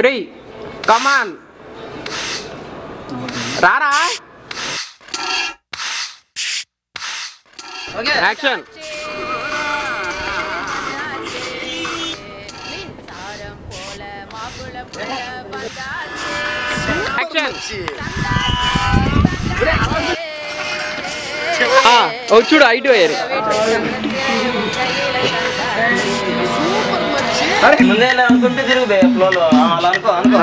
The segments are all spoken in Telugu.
three. Come on. Rara. Okay. Action. Action. Ah, oh, should I do it? ముందే ఇలా అనుకుంటే తిరుగు బే ఫ్లోలో అలా అనుకో అనుకో.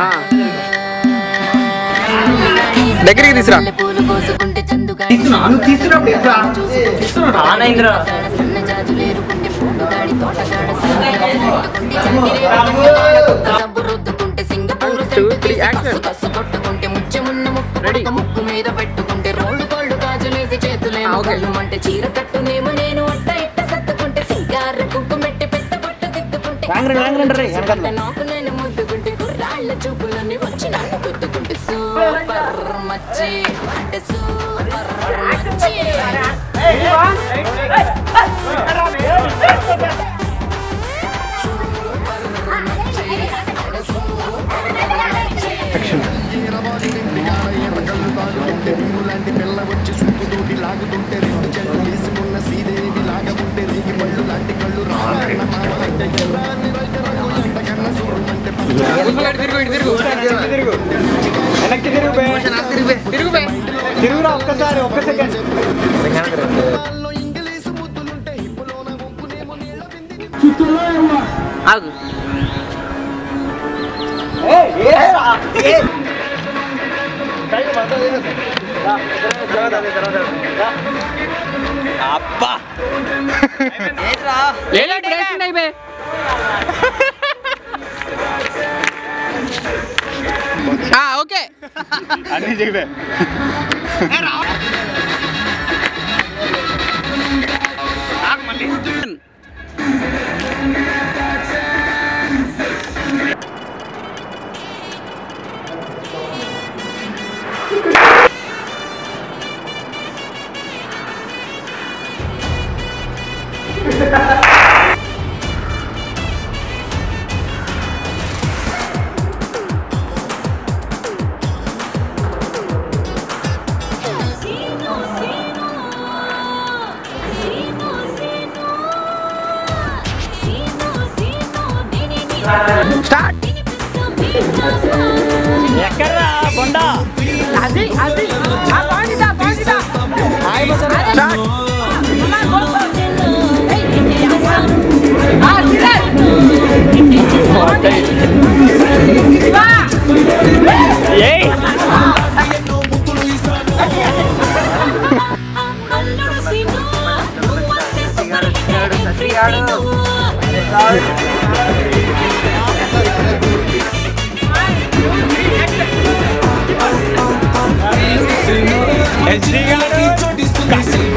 దగ్గరికి తీసురా. పూలు కోసుకుంటే చందుగా ఆనైంద్ర సన్న జాజులు ఏరుకుంటే పూలుగాడి తోటగాడ దిద్దుకుంటే నాకు నేను ముద్దుకుంటే కుర్రాళ్ళ చూపులన్నీ వచ్చి నన్ను గుద్దుకుంటే సూపర్ మచ్చి అంటే సూపర్ మచ్చి తిరుగు ఇటు తిరుగు వెనక్కి తిరుగు బే. తిరుగు తిరుగురా ఒక్కసారి ఒక్క సెకండ్. ఆగు. అబ్బా. అయిపోయి అన్ని చెప్పే స్టార్ట్ ఎక్కడ్రా బొండా అది అది ఆ point point start reality, turn this to the.